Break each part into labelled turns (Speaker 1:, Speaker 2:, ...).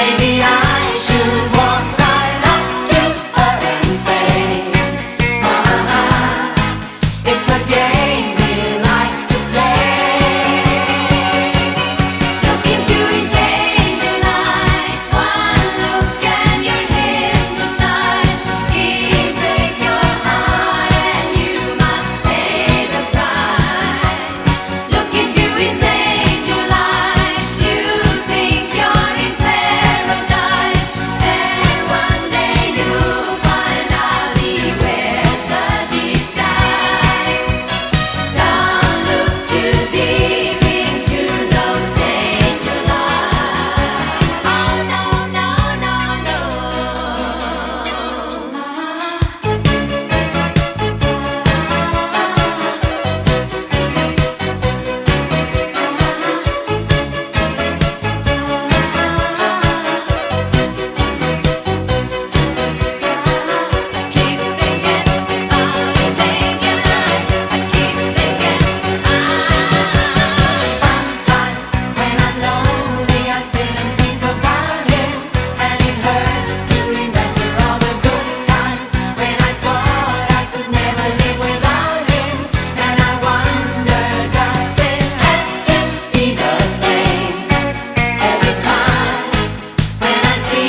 Speaker 1: Maybe I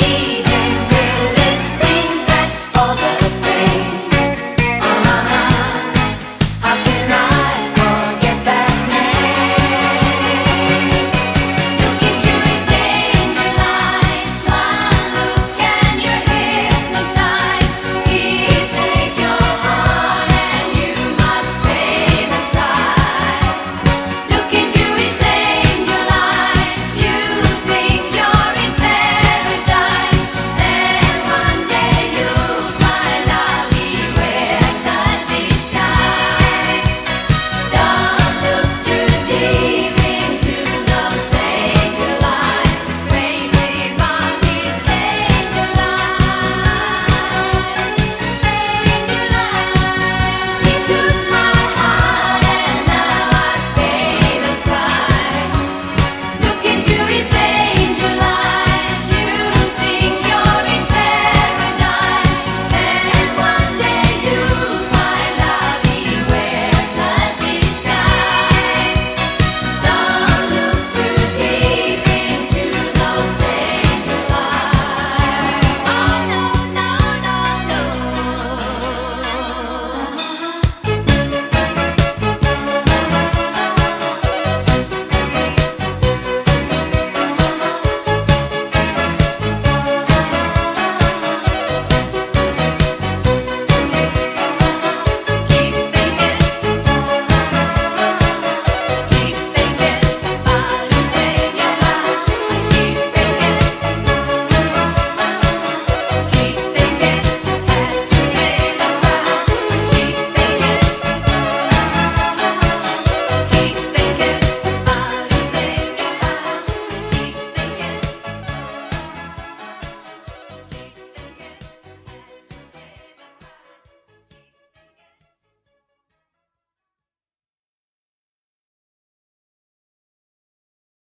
Speaker 1: you